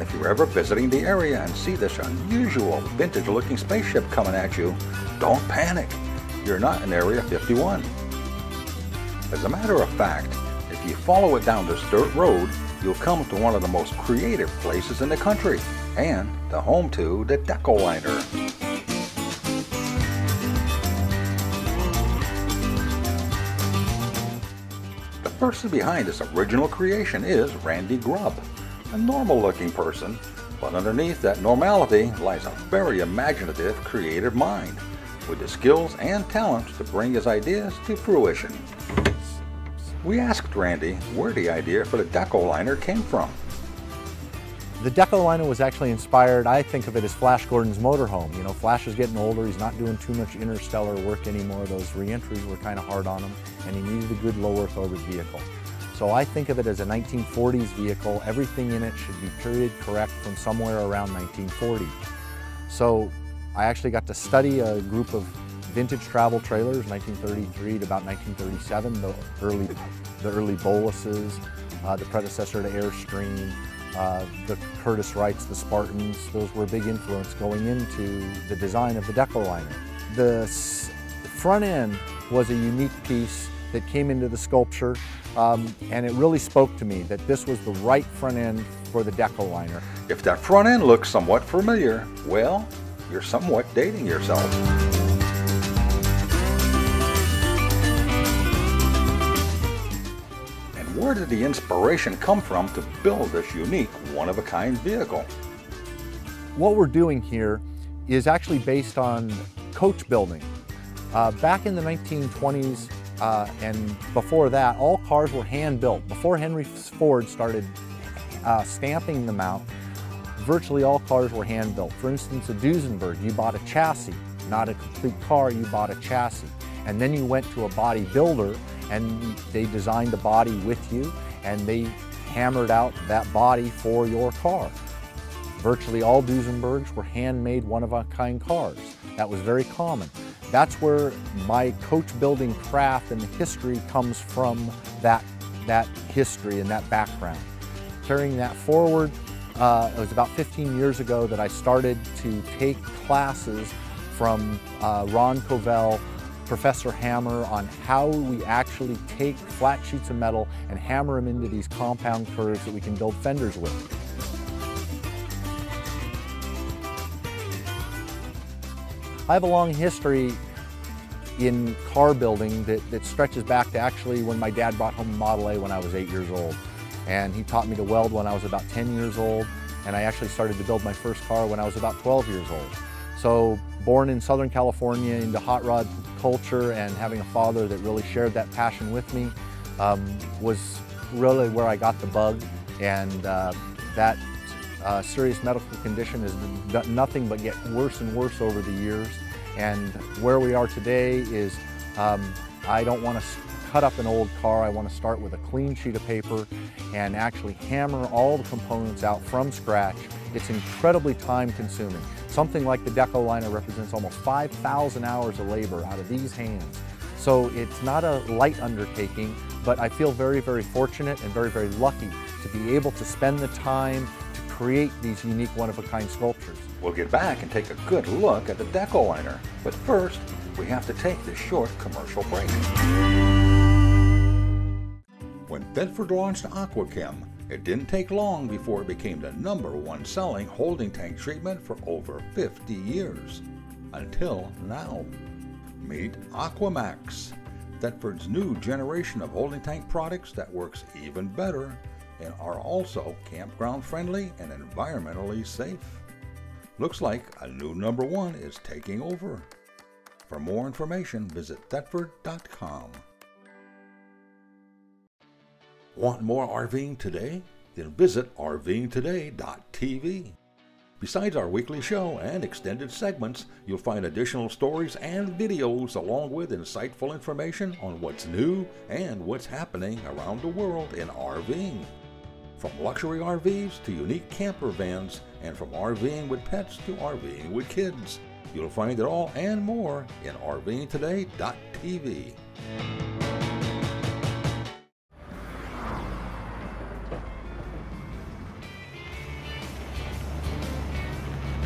if you're ever visiting the area and see this unusual vintage looking spaceship coming at you, don't panic. You're not in Area 51. As a matter of fact, if you follow it down this dirt road, you'll come to one of the most creative places in the country and the home to the Decoliner. The person behind this original creation is Randy Grubb, a normal looking person, but underneath that normality lies a very imaginative, creative mind with the skills and talents to bring his ideas to fruition. We asked Randy where the idea for the Decoliner came from. The Decoliner was actually inspired, I think of it as Flash Gordon's motorhome. You know, Flash is getting older, he's not doing too much interstellar work anymore. Those reentries were kind of hard on him, and he needed a good low Earth orbit vehicle. So I think of it as a 1940s vehicle. Everything in it should be period correct from somewhere around 1940. So I actually got to study a group of vintage travel trailers, 1933 to about 1937, the early, the early Bowluses, uh, the predecessor to Airstream, uh, the Curtiss-Wrights, the Spartans, those were a big influence going into the design of the Decoliner. The front end was a unique piece that came into the sculpture um, and it really spoke to me that this was the right front end for the Decoliner. If that front end looks somewhat familiar, well, you're somewhat dating yourself. And where did the inspiration come from to build this unique, one-of-a-kind vehicle? What we're doing here is actually based on coach building. Uh, back in the 1920s uh, and before that, all cars were hand built. Before Henry Ford started uh, stamping them out, virtually all cars were hand built. For instance, a Duesenberg, you bought a chassis, not a complete car, you bought a chassis. And then you went to a body builder and they designed the body with you and they hammered out that body for your car. Virtually all Duesenbergs were handmade one-of-a-kind cars. That was very common. That's where my coach building craft and history comes from that, that history and that background. Carrying that forward, uh, it was about 15 years ago that I started to take classes from uh, Ron Covell, Professor Hammer on how we actually take flat sheets of metal and hammer them into these compound curves that we can build fenders with. I have a long history in car building that, that stretches back to actually when my dad brought home a Model A when I was eight years old. And he taught me to weld when I was about 10 years old. And I actually started to build my first car when I was about 12 years old. So born in Southern California into hot rod culture and having a father that really shared that passion with me um, was really where I got the bug. And uh, that uh, serious medical condition has done nothing but get worse and worse over the years. And where we are today is um, I don't want to cut up an old car. I want to start with a clean sheet of paper and actually hammer all the components out from scratch. It's incredibly time consuming. Something like the Decoliner represents almost 5,000 hours of labor out of these hands. So it's not a light undertaking, but I feel very, very fortunate and very, very lucky to be able to spend the time create these unique one-of-a-kind sculptures. We'll get back and take a good look at the Decoliner, but first, we have to take this short commercial break. When Thetford launched Aqua-Kem, it didn't take long before it became the number one selling holding tank treatment for over 50 years. Until now. Meet Aquamax, Thetford's new generation of holding tank products that works even better and are also campground friendly and environmentally safe. Looks like a new number one is taking over. For more information, visit Thetford.com. Want more RVing today? Then visit RVingToday.tv. Besides our weekly show and extended segments, you'll find additional stories and videos along with insightful information on what's new and what's happening around the world in RVing. From luxury RVs to unique camper vans, and from RVing with pets to RVing with kids. You'll find it all and more in RVingToday.tv.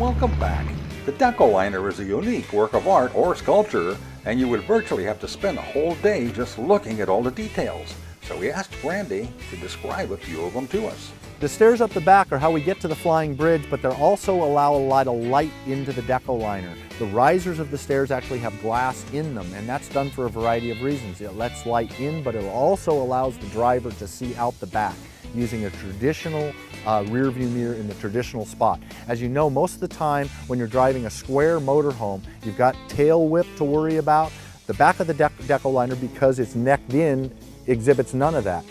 Welcome back. The Decoliner is a unique work of art or sculpture, and you would virtually have to spend a whole day just looking at all the details. So we asked Randy to describe a few of them to us. The stairs up the back are how we get to the flying bridge, but they also allow a lot of light into the Decoliner. The risers of the stairs actually have glass in them, and that's done for a variety of reasons. It lets light in, but it also allows the driver to see out the back using a traditional uh, rear view mirror in the traditional spot. As you know, most of the time when you're driving a square motorhome, you've got tail whip to worry about. The back of the dec Decoliner, because it's necked in, exhibits none of that.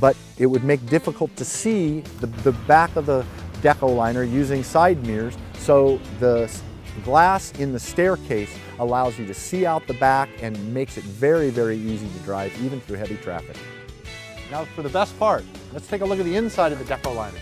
But it would make difficult to see the, the back of the Decoliner using side mirrors, so the glass in the staircase allows you to see out the back and makes it very, very easy to drive, even through heavy traffic. Now for the best part, let's take a look at the inside of the Decoliner.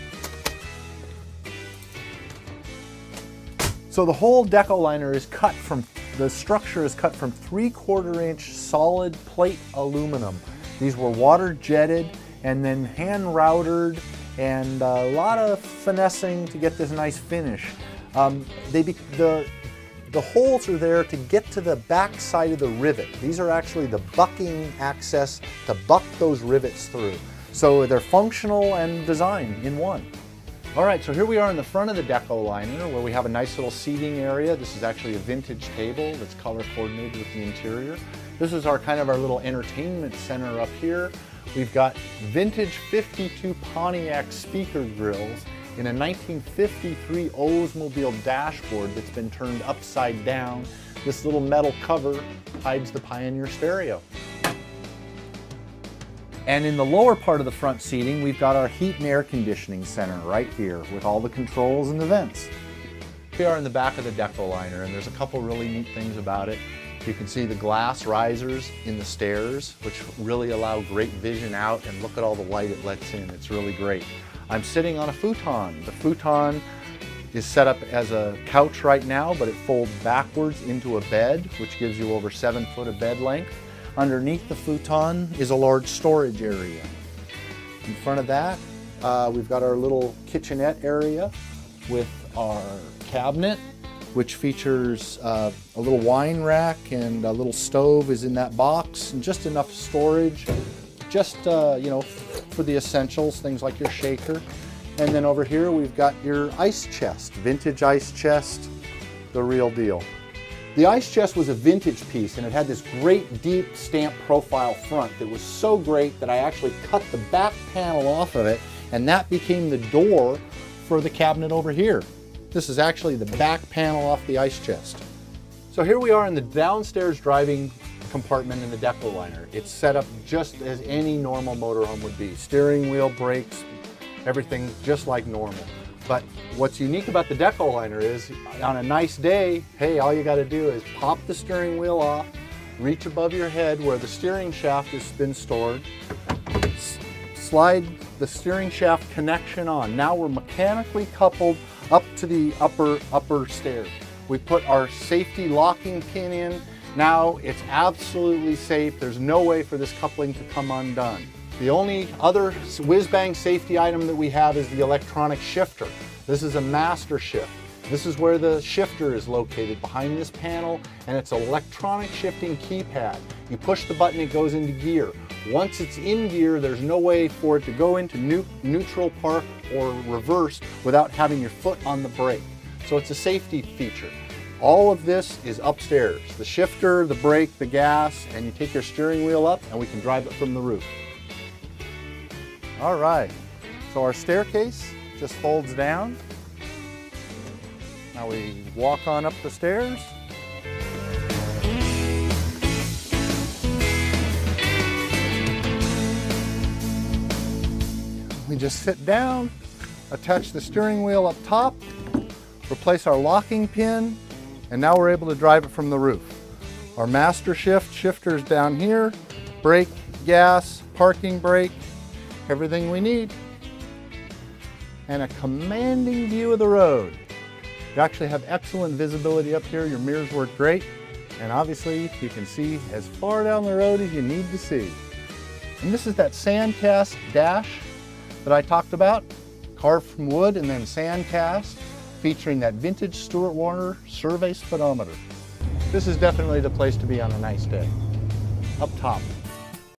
So the whole Decoliner is cut from, the structure is cut from three quarter inch solid plate aluminum. These were water jetted and then hand routered and a lot of finessing to get this nice finish. Um, they be, the, the holes are there to get to the back side of the rivet. These are actually the bucking access to buck those rivets through. So they're functional and designed in one. All right, so here we are in the front of the Decoliner where we have a nice little seating area. This is actually a vintage table that's color coordinated with the interior. This is our kind of our little entertainment center up here. We've got vintage 52 Pontiac speaker grills in a 1953 Oldsmobile dashboard that's been turned upside down. This little metal cover hides the Pioneer stereo. And in the lower part of the front seating, we've got our heat and air conditioning center right here with all the controls and the vents. We are in the back of the Decoliner and there's a couple really neat things about it. You can see the glass risers in the stairs, which really allow great vision out and look at all the light it lets in. It's really great. I'm sitting on a futon. The futon is set up as a couch right now, but it folds backwards into a bed, which gives you over seven foot of bed length. Underneath the futon is a large storage area. In front of that, uh, we've got our little kitchenette area with our cabinet, which features uh, a little wine rack and a little stove is in that box and just enough storage, just, uh, you know, for the essentials, things like your shaker. And then over here we've got your ice chest, vintage ice chest, the real deal. The ice chest was a vintage piece and it had this great deep stamp profile front that was so great that I actually cut the back panel off of it and that became the door for the cabinet over here. This is actually the back panel off the ice chest. So here we are in the downstairs driving compartment in the Decoliner. It's set up just as any normal motorhome would be. Steering wheel, brakes, everything just like normal. But what's unique about the Decoliner is on a nice day, hey, all you gotta do is pop the steering wheel off, reach above your head where the steering shaft has been stored, slide the steering shaft connection on. Now we're mechanically coupled up to the upper, upper stair. We put our safety locking pin in now it's absolutely safe. There's no way for this coupling to come undone. The only other whiz-bang safety item that we have is the electronic shifter. This is a master shift. This is where the shifter is located behind this panel and it's electronic shifting keypad. You push the button, it goes into gear. Once it's in gear, there's no way for it to go into neutral park or reverse without having your foot on the brake. So it's a safety feature. All of this is upstairs. The shifter, the brake, the gas, and you take your steering wheel up and we can drive it from the roof. All right, so our staircase just folds down. Now we walk on up the stairs. Just sit down, attach the steering wheel up top, replace our locking pin, and now we're able to drive it from the roof. Our master shift shifter is down here, brake, gas, parking brake, everything we need. And a commanding view of the road. You actually have excellent visibility up here. Your mirrors work great. And obviously you can see as far down the road as you need to see. And this is that Sandcast dash that I talked about, carved from wood and then sand cast. featuring that vintage Stewart Warner survey speedometer. This is definitely the place to be on a nice day. Up top,